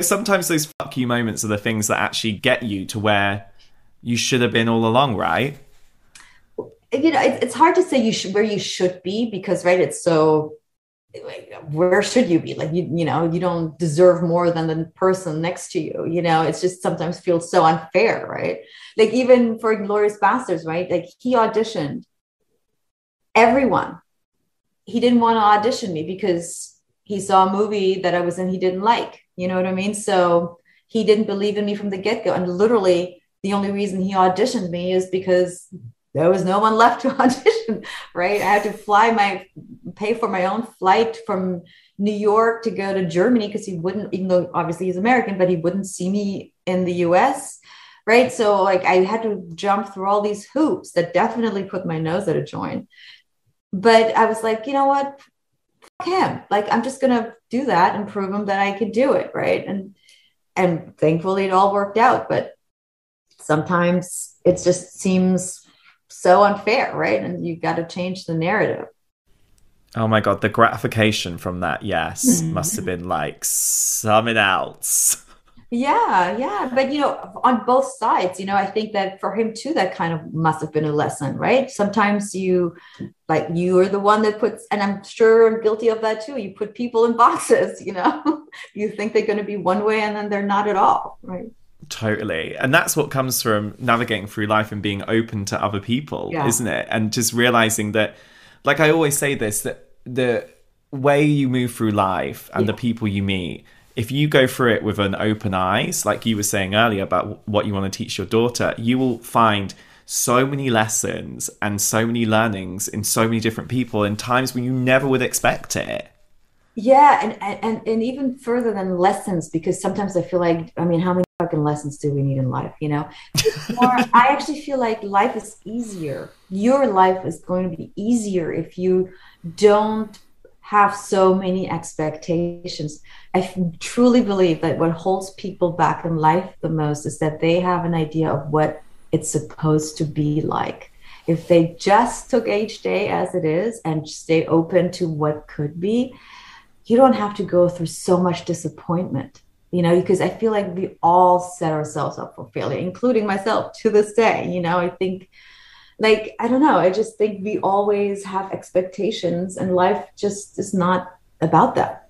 sometimes those fuck you moments are the things that actually get you to where you should have been all along, right? You know, it, it's hard to say you should where you should be because, right? It's so like, where should you be? Like you, you know, you don't deserve more than the person next to you. You know, it's just sometimes feels so unfair, right? Like even for Inglourious Basterds, right? Like he auditioned everyone. He didn't want to audition me because he saw a movie that I was in he didn't like. You know what I mean? So he didn't believe in me from the get go. And literally, the only reason he auditioned me is because there was no one left to audition, right? I had to fly my, pay for my own flight from New York to go to Germany because he wouldn't, even though obviously he's American, but he wouldn't see me in the US, right? So like I had to jump through all these hoops that definitely put my nose at a joint. But I was like, you know what? Him. Like I'm just gonna do that and prove him that I could do it, right? And and thankfully it all worked out. But sometimes it just seems so unfair, right? And you got to change the narrative. Oh my god, the gratification from that, yes, mm-hmm. must have been like something else. Yeah, yeah. But you know, on both sides, you know, I think that for him too, that kind of must have been a lesson, right? Sometimes you like you are the one that puts, and I'm sure I'm guilty of that too. You put people in boxes, you know, you think they're going to be one way and then they're not at all, right? Totally. And that's what comes from navigating through life and being open to other people, yeah. isn't it? And just realizing that, like I always say this, that the way you move through life and yeah. the people you meet, if you go through it with an open eyes, like you were saying earlier about what you want to teach your daughter, you will find so many lessons and so many learnings in so many different people in times when you never would expect it. Yeah and, and and even further than lessons because sometimes i feel like i mean how many fucking lessons do we need in life you know? More, i actually feel like life is easier. Your life is going to be easier if you don't have so many expectations. I truly believe that what holds people back in life the most is that they have an idea of what it's supposed to be like. If they just took each day as it is and stay open to what could be you don't have to go through so much disappointment you know because i feel like we all set ourselves up for failure including myself to this day you know. I think like i don't know. I just think we always have expectations and life just is not about that